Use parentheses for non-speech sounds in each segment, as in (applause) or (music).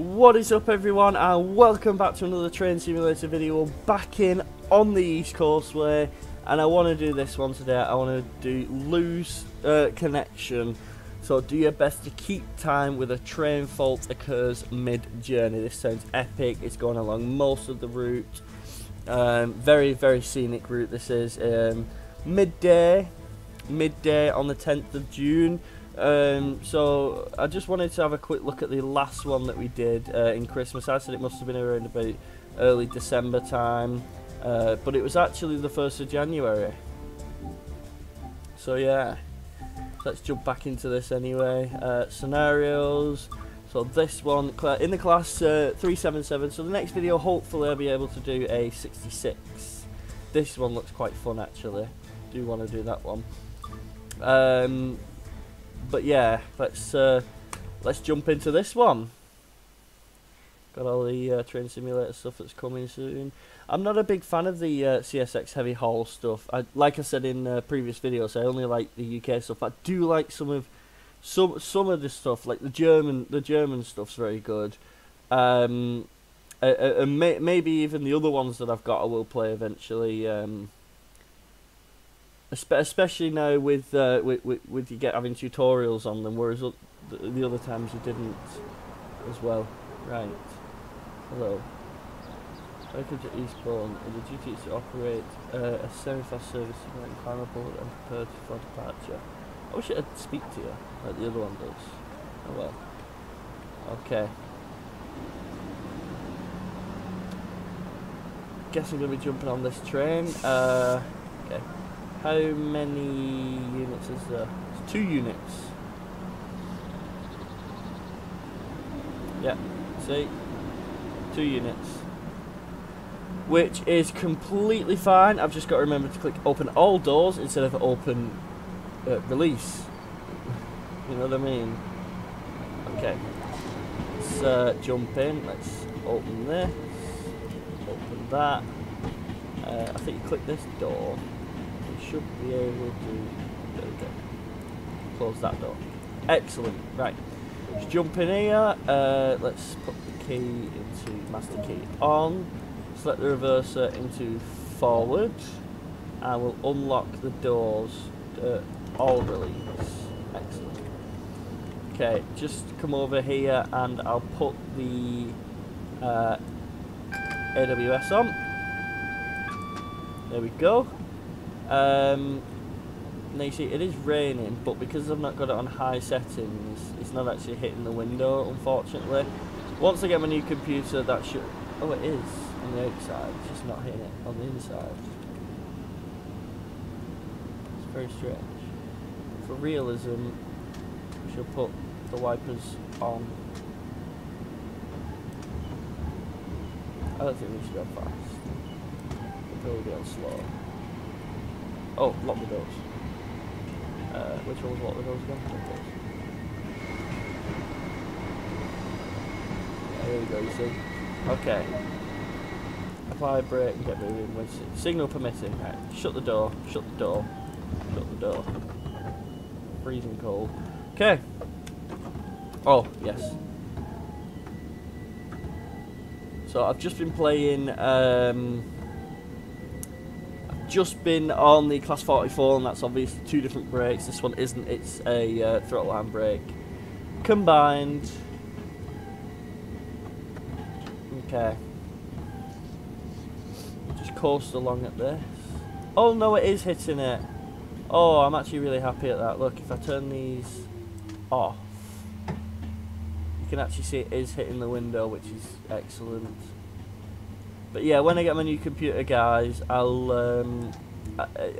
What is up everyone and welcome back to another train simulator video. We're back in on the East Coastway and I want to do this one today. I want to do lose uh, connection. So do your best to keep time with a train fault occurs mid journey this sounds epic. It's going along most of the route. Um, very very scenic route this is. Um, midday midday on the 10th of June um, so I just wanted to have a quick look at the last one that we did uh, in Christmas. I said it must have been around about early December time, uh, but it was actually the 1st of January. So yeah, let's jump back into this anyway. Uh, scenarios. So this one, in the class uh, 377, so the next video hopefully I'll be able to do a 66. This one looks quite fun actually. Do want to do that one. Um, but yeah, let's uh, let's jump into this one. Got all the uh, train simulator stuff that's coming soon. I'm not a big fan of the uh, CSX heavy haul stuff. I, like I said in uh, previous videos, I only like the UK stuff. I do like some of some some of the stuff, like the German the German stuff's very good. Um, and may, maybe even the other ones that I've got I will play eventually. Um, especially now with, uh, with, with, with you get having tutorials on them, whereas the, the other times you didn't as well. Right. Hello. Welcome to Eastbourne. The duty is to operate uh, a semi-fast service and climbable and prepared for departure. I wish I'd speak to you like the other one does. Oh well. Okay. Guess I'm going to be jumping on this train. Uh, okay. How many units is there? It's two units. Yeah, see? Two units. Which is completely fine. I've just got to remember to click open all doors instead of open uh, release. (laughs) You know what I mean? Okay. Let's uh, jump in. Let's open this. Open that. Uh, I think you click this door should be able to there we go close that door. Excellent. Right. Let's jump in here. Uh, let's put the key into master key on. Select the reverser into forward. And we'll unlock the doors uh, all release excellent. Okay just come over here and I'll put the uh, AWS on. There we go um, now you see it is raining, but because I've not got it on high settings, it's not actually hitting the window, unfortunately. Once I get my new computer, that should... Oh, it is on the outside, it's just not hitting it on the inside. It's very strange. For realism, we should put the wipers on. I don't think we should go fast. We'll go slow. Oh, lock the doors. Uh, which one was lock the doors again? There we go, you see. Okay. Apply brake and get moving when signal permitting. Right. Shut the door, shut the door, shut the door. Freezing cold. Okay. Oh, yes. So I've just been playing um, just been on the Class 44 and that's obviously two different brakes. This one isn't, it's a uh, throttle handbrake. Combined. Okay. Just coast along at this. Oh no, it is hitting it. Oh, I'm actually really happy at that. Look, if I turn these off, you can actually see it is hitting the window, which is excellent. But yeah, when I get my new computer, guys, I'll um,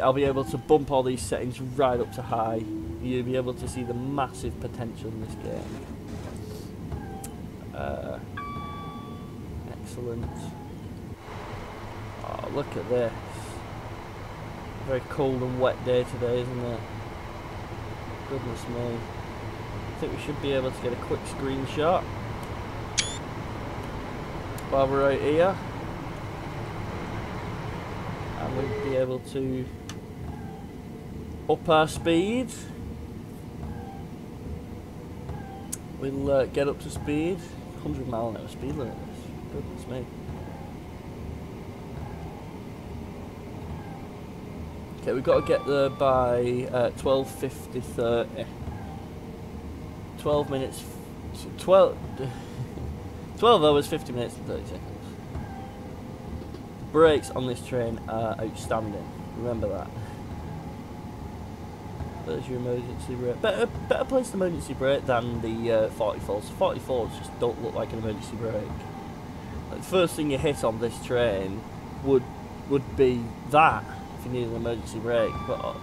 I'll be able to bump all these settings right up to high. You'll be able to see the massive potential in this game. Uh, excellent. Oh, look at this. Very cold and wet day today, isn't it? Goodness me. I think we should be able to get a quick screenshot while we're out here and we'll be able to up our speed. We'll uh, get up to speed 100 mile an hour speed limit. Goodness me. Okay, we've got to get there by uh, 12.50, 12 minutes, 12, (laughs) 12 hours, 50 minutes and 30 seconds. Brakes on this train are outstanding. Remember that. There's your emergency brake. Better, better placed emergency brake than the uh, 44s. 44s just don't look like an emergency brake. Like, the first thing you hit on this train would would be that if you need an emergency brake. But uh,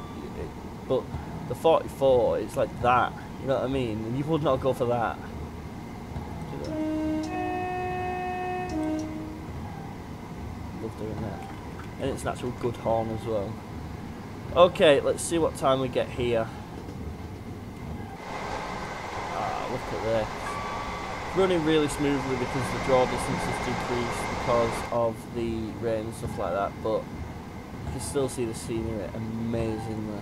but the 44 it's like that. You know what I mean? And you would not go for that. And it's an actual good horn as well. Okay, let's see what time we get here. Ah, look at this. Running really smoothly because the draw distance has decreased because of the rain and stuff like that, but you can still see the scenery amazingly.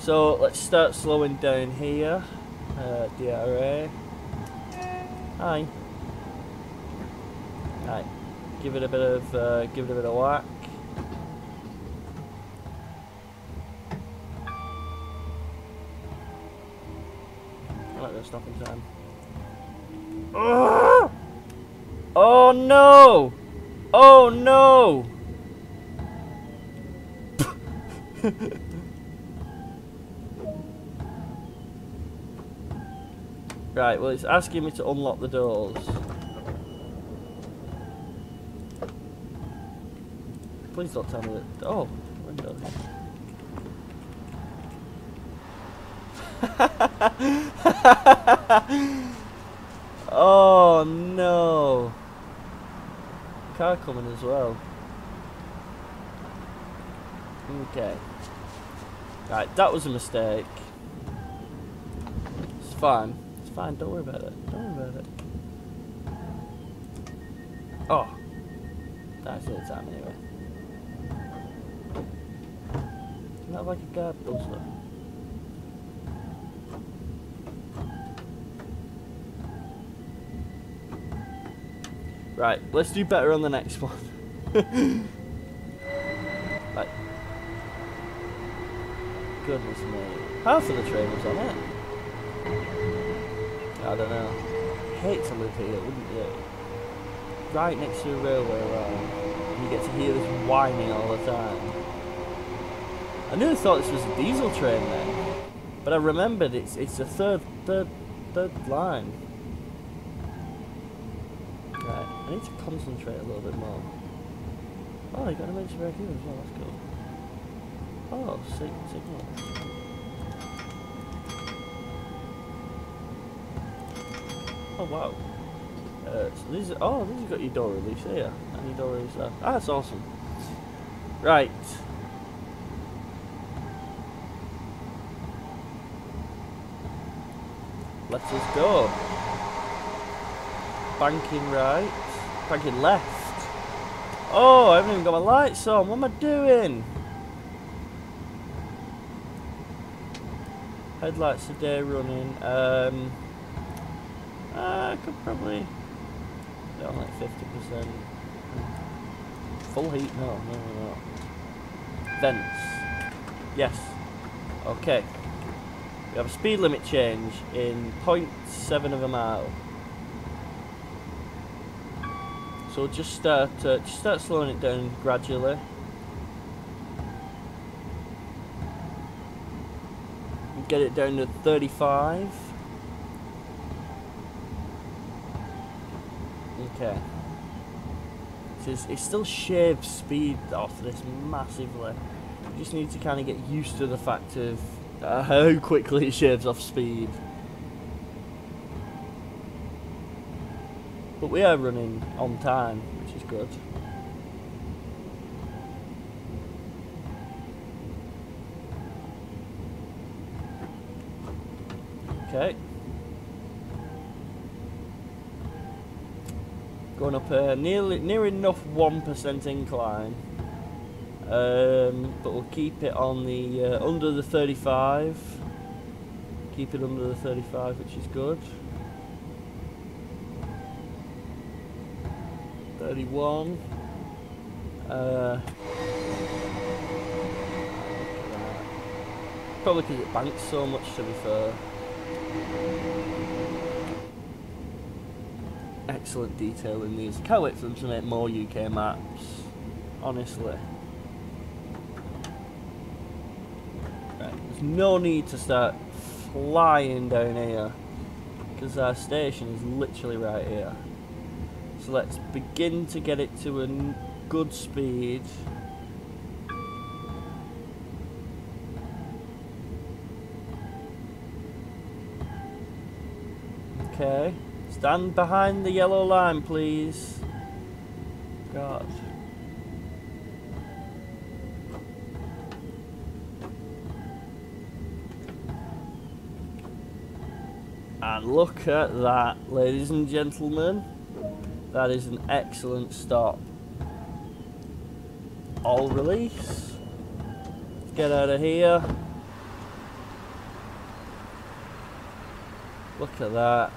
So let's start slowing down here. Uh, DRA. Hi. Right. Give it a bit of uh, give it a bit of whack. I'm not gonna stop in time. Oh! oh no! Oh no! (laughs) right, well it's asking me to unlock the doors. Please don't tell me that. Oh, window. (laughs) oh no. Car coming as well. Okay. Right, that was a mistake. It's fine. It's fine, don't worry about it. Don't worry about it. Oh. That's the time anyway. Not like a guard buster. Right, let's do better on the next one. (laughs) right. Goodness me. Half of the train was on it. I don't know. Hate to live here, wouldn't you? Right next to a railway line. You get to hear this whining all the time. I nearly thought this was a diesel train then. But I remembered it's it's a third third third line. Right, I need to concentrate a little bit more. Oh, you got a mention right here as well, that's cool. Oh, sig signal. Oh wow. Uh, so these are, oh, these have got your door release here. And your door release there. Ah, that's awesome. Right. Let us go. Banking right. Banking left. Oh, I haven't even got my lights on. What am I doing? Headlights are day running. Um, I could probably down like 50%. Full heat? No, no, no, no. Vents. Yes. Okay. We have a speed limit change in 0.7 of a mile. So just start, uh, just start slowing it down gradually. Get it down to 35. Okay. It's, it still shaves speed off this massively. You just need to kind of get used to the fact of uh, how quickly it shaves off speed. But we are running on time, which is good. Okay. Going up a nearly near enough one percent incline. Um, but we'll keep it on the uh, under the 35. Keep it under the 35, which is good. 31. Uh, probably because it banks so much to be fair. Excellent detail in these. Can't wait for them to make more UK maps. Honestly. There's no need to start flying down here because our station is literally right here. So let's begin to get it to a good speed. Okay. Stand behind the yellow line, please. God. And look at that, ladies and gentlemen. That is an excellent stop. All release. Get out of here. Look at that.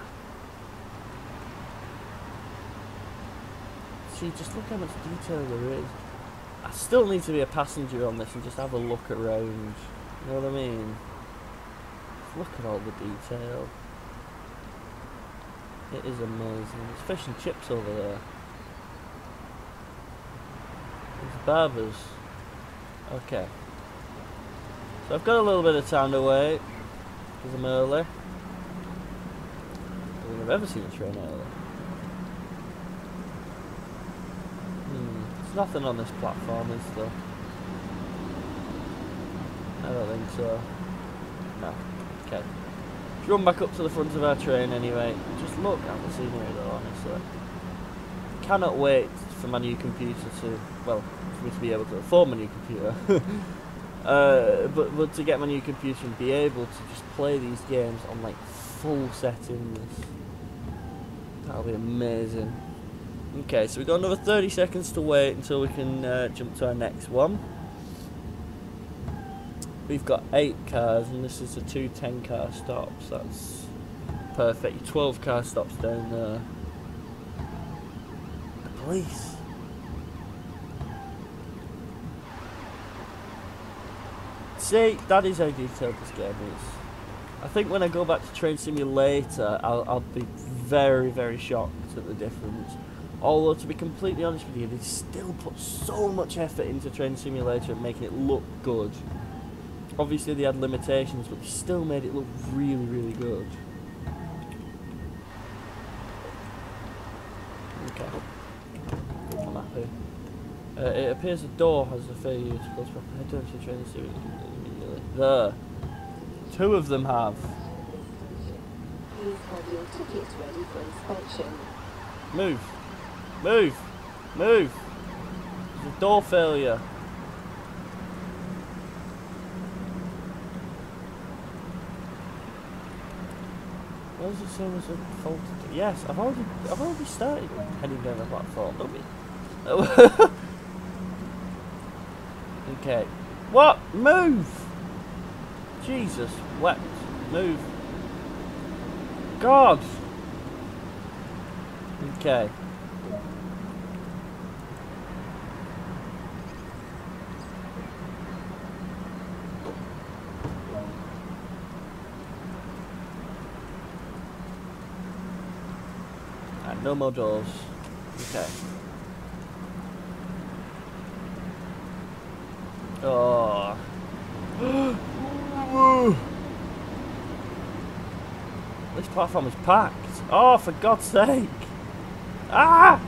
See, just look how much detail there is. I still need to be a passenger on this and just have a look around. You know what I mean? Look at all the detail. It is amazing. There's fish and chips over there. There's barbers. Okay. So I've got a little bit of time to wait. Because I'm early. I don't think I've ever seen a train early. Hmm. There's nothing on this platform, is there? I don't think so. No. Okay run back up to the front of our train anyway. Just look at the scenery though, honestly. Cannot wait for my new computer to, well, for me to be able to afford my new computer. (laughs) uh, but, but to get my new computer and be able to just play these games on like full settings. That'll be amazing. Okay, so we've got another 30 seconds to wait until we can uh, jump to our next one. We've got eight cars, and this is a two 10 car stops. That's perfect. 12 car stops down there. The police. See, that is how detailed this game is. I think when I go back to Train Simulator, I'll, I'll be very, very shocked at the difference. Although, to be completely honest with you, they still put so much effort into Train Simulator and making it look good obviously they had limitations, but they still made it look really, really good. Okay. I'm happy. Uh, it appears the door has a failure to close properly. Head to the train series immediately. There. Two of them have. Please have your tickets ready for inspection. Move. Move. Move. There's a door failure. Why does it there's a fault? Yes, I've already, I've already started heading down the platform. Don't be. okay. What? Move! Jesus, wept. Move. God! Okay. No more doors. Okay. Oh. (gasps) this platform is packed. Oh, for God's sake. Ah!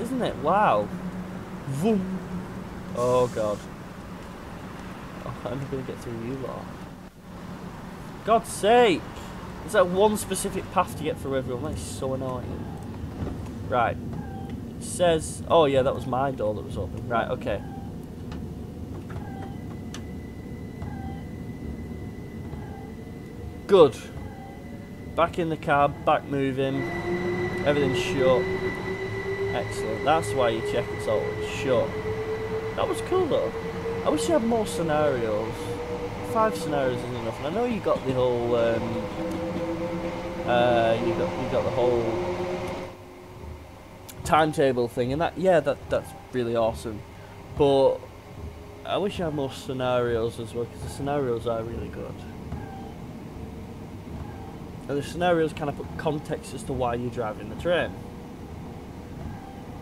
Isn't it? Wow. Vroom. Oh, God. Oh, I'm going to get through you lot. God's sake. Is that one specific path to get through everyone? That is so annoying. Right. It says... Oh, yeah, that was my door that was open. Right, okay. Good. Back in the cab, back moving. Everything's shut. Excellent. That's why you check it's always shut. That was cool, though. I wish you had more scenarios. Five scenarios isn't enough. And I know you got the whole... Um, uh, you got you got the whole timetable thing, and that yeah, that that's really awesome. But I wish I had more scenarios as well, because the scenarios are really good. And the scenarios kind of put context as to why you're driving the train.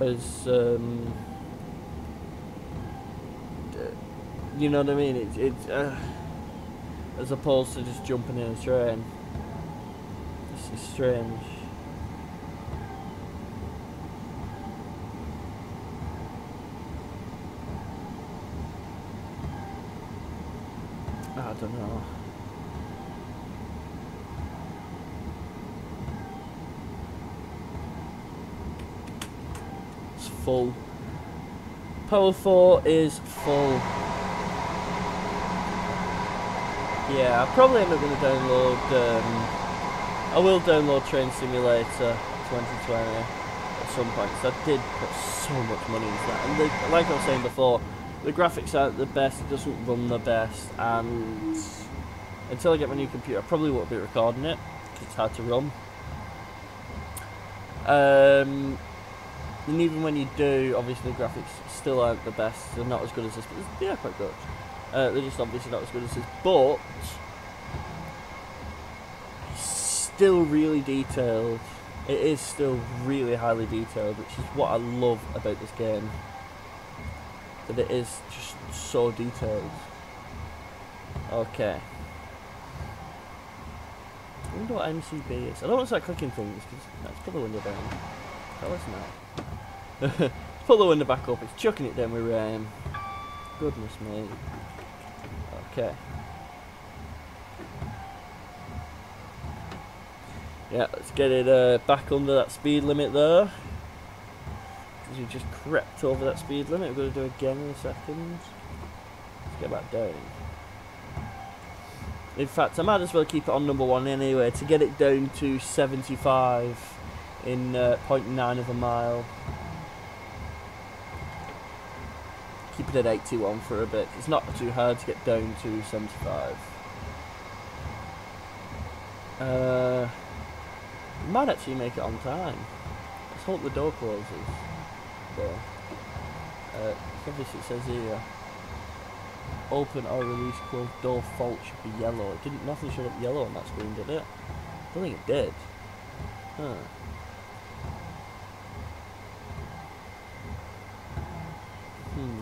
As um, you know what I mean? It's it's uh, as opposed to just jumping in a train. Strange. I don't know. It's full. Power 4 is full. Yeah, I probably am not going to download. Um, I will download Train Simulator 2020 at some point. Because I did put so much money into that, and the, like I was saying before, the graphics aren't the best. It doesn't run the best, and until I get my new computer, I probably won't be recording it because it's hard to run. Um, and even when you do, obviously the graphics still aren't the best. They're not as good as this, but they are quite good. Uh, they're just obviously not as good as this, but still really detailed. It is still really highly detailed, which is what I love about this game. That it is just so detailed. Okay. I wonder what MCB is. I don't want to start clicking things because let's put the window down. Tell us now. put the window back up. It's chucking it down with rain. Goodness me. Okay. Yeah, let's get it uh, back under that speed limit there. Because we just crept over that speed limit. We're going to do it again in a second. Let's get back down. In fact, I might as well keep it on number one anyway to get it down to 75 in uh, 0.9 of a mile. Keep it at 81 for a bit. It's not too hard to get down to 75. Uh, might actually make it on time. Let's hope the door closes. There. Uh, obviously it says here, open or release closed door fault should be yellow. It didn't, nothing showed up yellow on that screen, did it? I don't think it did. Huh. Hmm.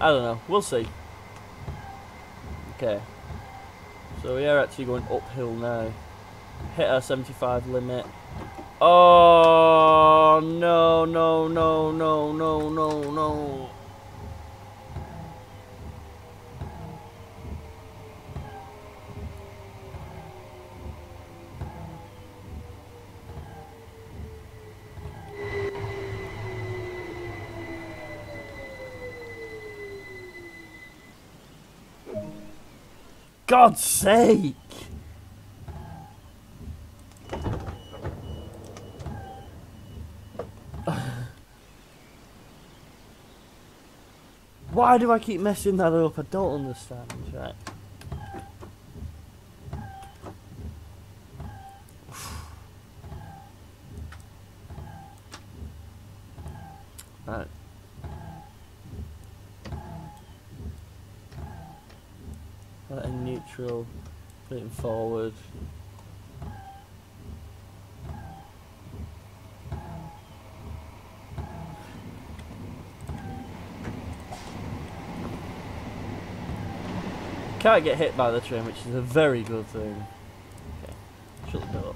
I don't know. We'll see. Okay. So we are actually going uphill now. Hit our 75 limit. Oh no no no no no no no. God's sake! Why do I keep messing that up? I don't understand. Right. Right. In neutral, put it in forward. Can't get hit by the train, which is a very good thing. Okay, shut the door.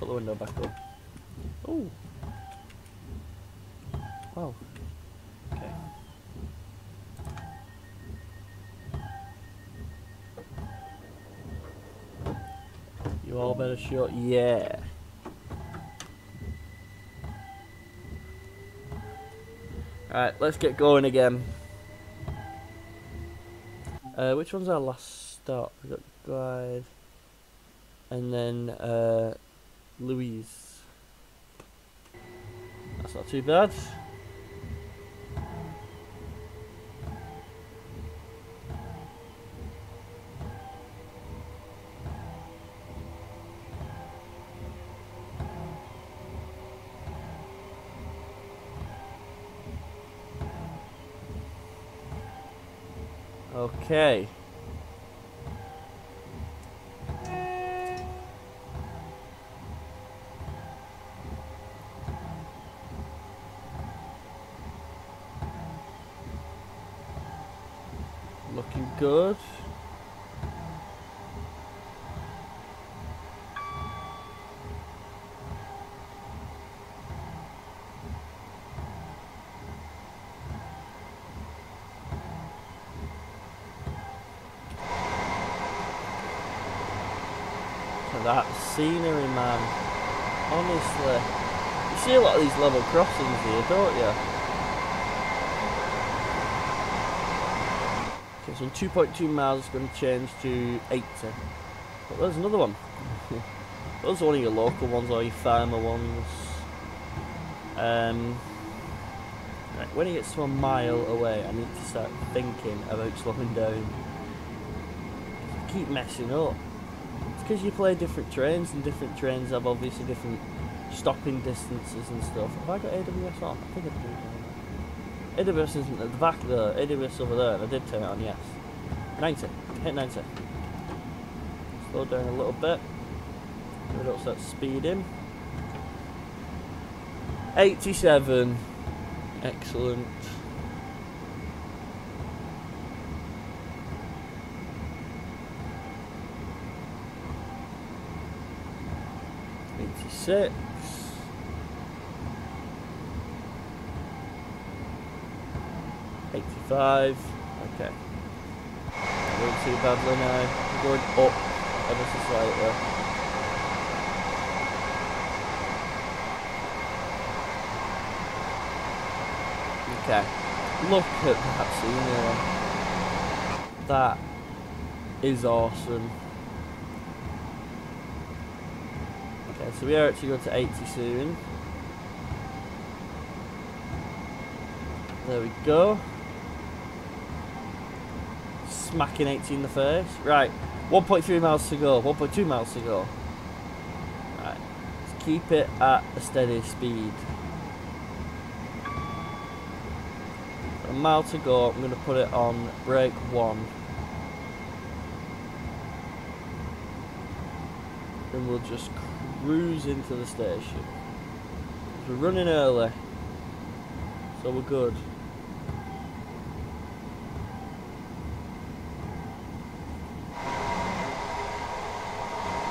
Put the window back up. Oh. Wow. Okay. You all better shut. Yeah. Alright, let's get going again. Uh, which one's our last stop? We got Glynde, and then uh, Lewes. That's not too bad. Okay. Looking good. Look at that scenery, man. Honestly. You see a lot of these level crossings here, don't you? Okay, so in 2.2 miles it's going to change to 80. But there's another one. (laughs) Those are one of your local ones or your farmer ones. Um, right, when it gets to a mile away, I need to start thinking about slowing down. I keep messing up. It's because you play different trains, and different trains have obviously different stopping distances and stuff. Have I got AWS on? I think I do. AWS isn't at the back there. AWS over there. and I did turn it on, yes. 90. Hit 90. Slow down a little bit. We don't start speeding. 87. Excellent. Eighty-six. Eighty-five. Okay. Not too badly now. We're going up ever so slightly. Okay. Look at that scenery. That is awesome. So we are actually going to 80 soon. There we go. Smacking 80 in the face. Right, 1.3 miles to go, 1.2 miles to go. Right, let's keep it at a steady speed. A mile to go, I'm going to put it on brake one. And we'll just cruise into the station. We're running early, so we're good.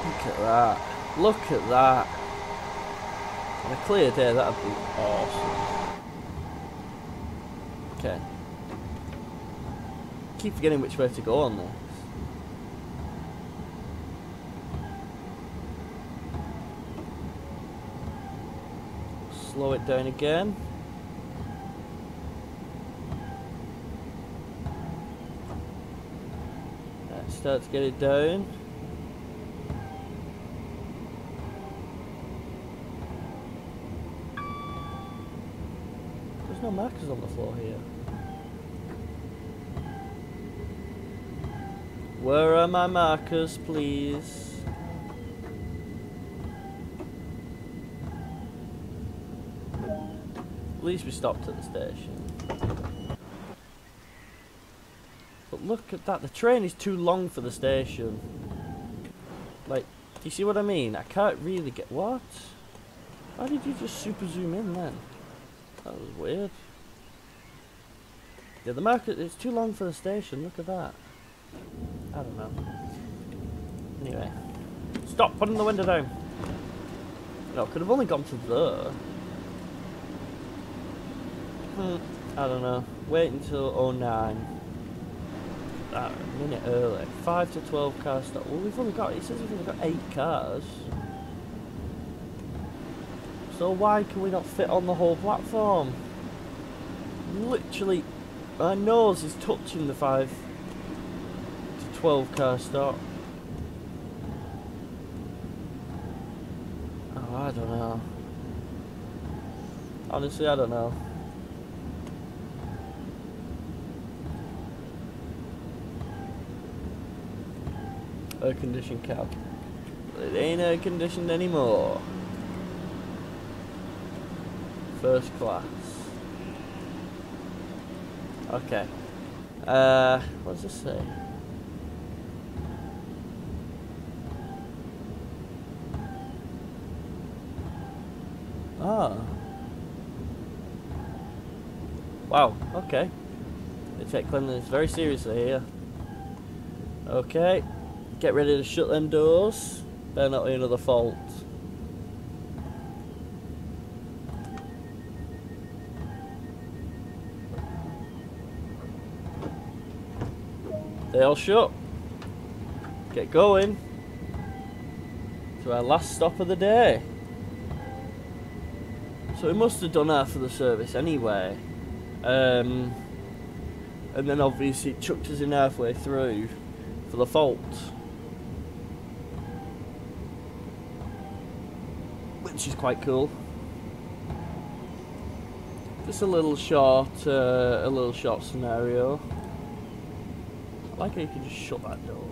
Look at that. Look at that. On a clear day, that'd be awesome. Okay. Keep forgetting which way to go on this. Slow it down again. That starts to get it down. There's no markers on the floor here. Where are my markers, please? Least we stopped at the station. But look at that, the train is too long for the station. Like, do you see what I mean? I can't really get... What? Why did you just super zoom in then? That was weird. Yeah, the market, it's too long for the station, look at that. I don't know. Anyway. Stop putting the window down. No, could have only gone to there. I don't know. Wait until 09. Ah, a minute early. 5 to 12 cars stop. Well, we've only got, it says we've only got 8 cars. So why can we not fit on the whole platform? Literally, my nose is touching the 5 to 12 car stop. Oh, I don't know. Honestly, I don't know. Air conditioned cab. It ain't air conditioned anymore. First class. Okay. Uh, what does this say? Ah. Wow, okay. They take cleanliness very seriously here. Okay. Get ready to shut them doors. Better not be another fault. They all shut. Get going. To our last stop of the day. So we must have done half of the service anyway. Um, and then obviously it chucked us in halfway through for the fault. Which is quite cool. Just a little short, uh, a little short scenario. I like how you can just shut that door.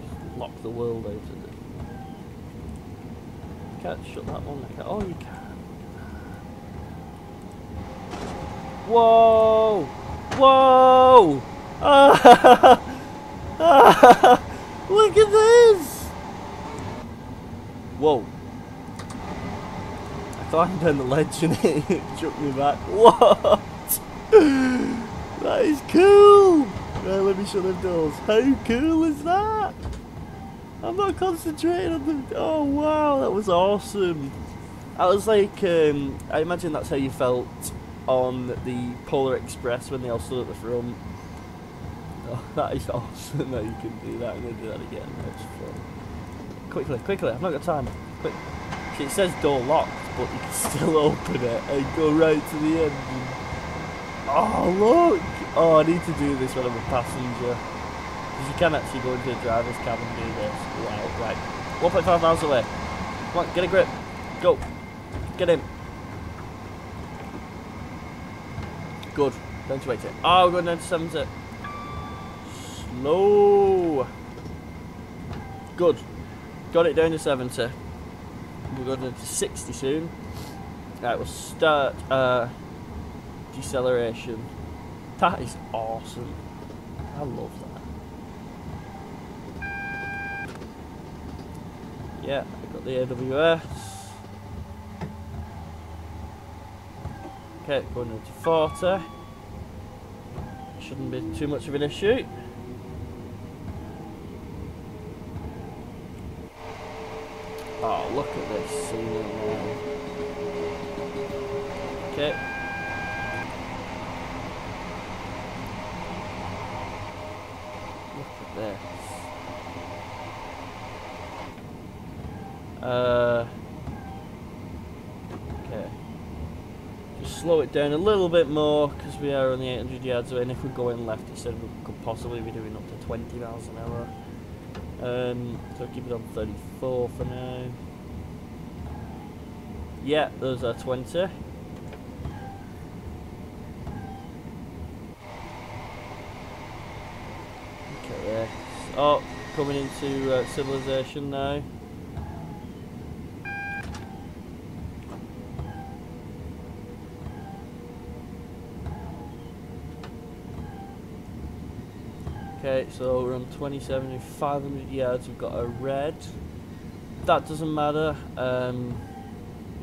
Just lock the world out of it. Can't shut that one. Can't. Oh, you can. Whoa! Whoa! (laughs) Look at this! Whoa. I thought I'd down the ledge and it (laughs) took me back. What? (laughs) That is cool! Right, let me shut the doors. How cool is that? I'm not concentrating on the. Oh wow, that was awesome. I was like, um, I imagine that's how you felt on the Polar Express when they all stood at the front. (laughs) Oh, that is awesome that you can do that. I'm gonna do that again. That's fun. Quickly, quickly, I've not got time. Quick. It says door locked, but you can (laughs) still open it and go right to the end. Oh look! Oh, I need to do this when I'm a passenger. Because you can actually go into the driver's cabin and do this. Wow, right. 1.5 miles away. Come on, get a grip. Go. Get in. Good. Down to 80. Oh, we're going down to 70. Slow. Good. Got it down to 70. We're going down to 60 soon. Right, we'll start uh, deceleration. That is awesome. I love that. Yeah, I got the AWS. Okay, going into 40. Shouldn't be too much of an issue. Oh, look at this scenery now. Okay. Look at this. Uh. Okay. Just slow it down a little bit more because we are only 800 yards away, and if we're going left, it said we could possibly be doing up to 20 miles an hour. Um, so keep it on 34 for now. Yeah, those are 20. Okay. Oh, coming into uh, civilization now. Okay, so we're on 27 with 500 yards. We've got a red. That doesn't matter um,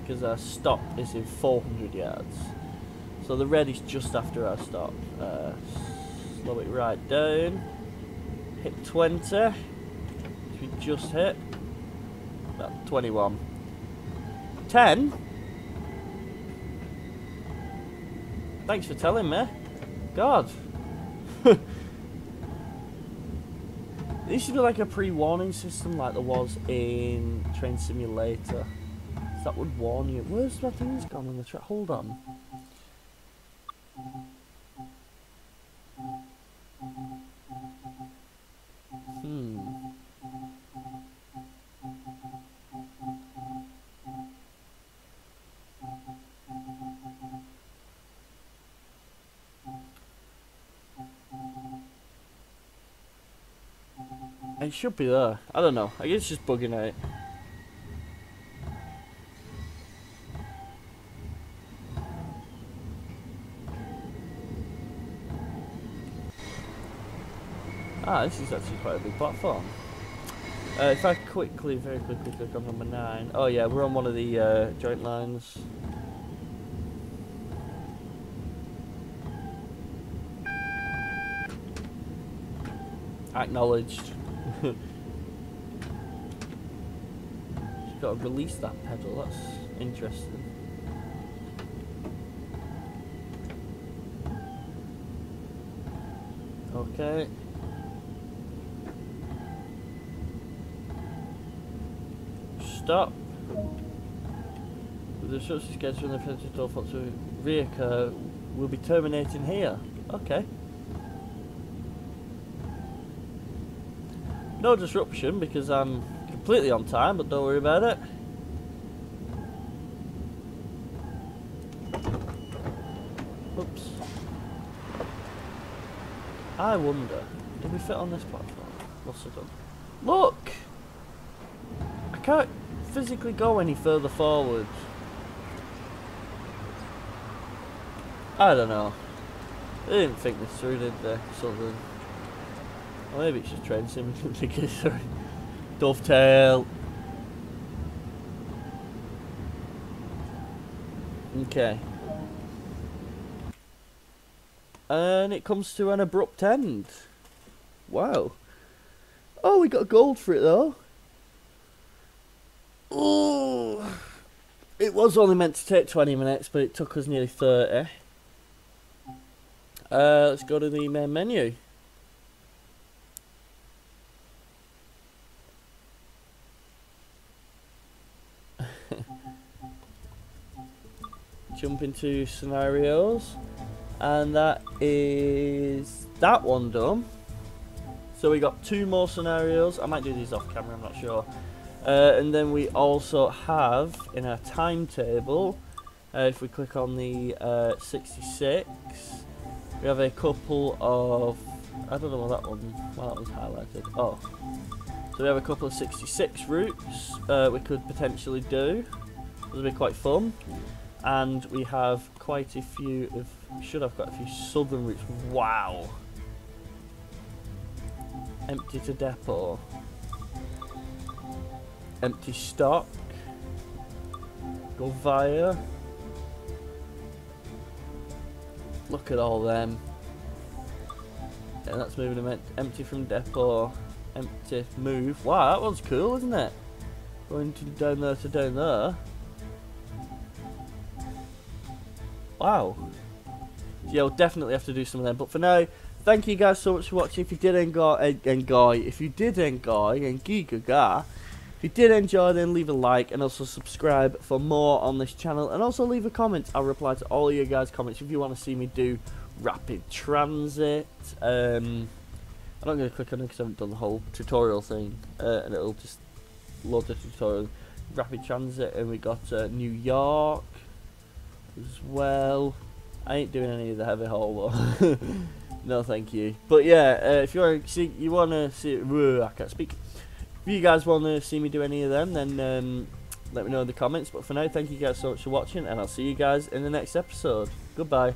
because our stop is in 400 yards. So the red is just after our stop. Uh, slow it right down. Hit 20. Which we just hit. Well, 21. 10? Thanks for telling me. God. (laughs) This should be like a pre-warning system like there was in Train Simulator. That would warn you. Where's my things gone on the track? Hold on. Hmm. It should be there. I don't know. I guess it's just bugging out. Ah, this is actually quite a big platform. Uh, if I quickly, very quickly click on number 9. Oh yeah, we're on one of the uh, joint lines. Acknowledged. (laughs) She's got to release that pedal, that's interesting. Okay. With the structure schedule from the fault to reoccur, we'll be terminating here. Okay. No disruption because I'm completely on time, but don't worry about it. Oops. I wonder, did we fit on this platform? Must have done. Look! I can't physically go any further forward. I don't know. They didn't think this through, did they? Something. Or maybe it's just train sim because sorry. Dovetail. Okay. And it comes to an abrupt end. Wow. Oh, we got gold for it though. Oh, it was only meant to take 20 minutes, but it took us nearly 30. Uh, let's go to the main menu. (laughs) Jump into scenarios, and that is that one done. So we got two more scenarios. I might do these off camera, I'm not sure. Uh, and then we also have in our timetable, uh, if we click on the uh, 66, we have a couple of, I don't know what that one, well that one's highlighted, oh. So we have a couple of 66 routes uh, we could potentially do, It'll be quite fun. And we have quite a few of, should have got a few southern routes, wow. Empty to depot empty stock. Go via. Look at all them. And that's moving them empty from depot. Empty move. Wow, that one's cool, isn't it? Going to down there to down there. Wow. Yeah, we'll definitely have to do some of them. But for now, thank you guys so much for watching. If you did enjoy, enjoy if you did enjoy, and giga if you did enjoy, then leave a like and also subscribe for more on this channel. And also leave a comment. I'll reply to all your guys' comments if you want to see me do rapid transit. Um, I'm not going to click on it because I haven't done the whole tutorial thing. Uh, and it'll just load the tutorial. Rapid transit. And we got uh, New York as well. I ain't doing any of the heavy haul though. (laughs) no, thank you. But yeah, uh, if you want to see, you want to see, I can't speak. If you guys want to see me do any of them, then um, let me know in the comments. But for now, thank you guys so much for watching, and I'll see you guys in the next episode. Goodbye.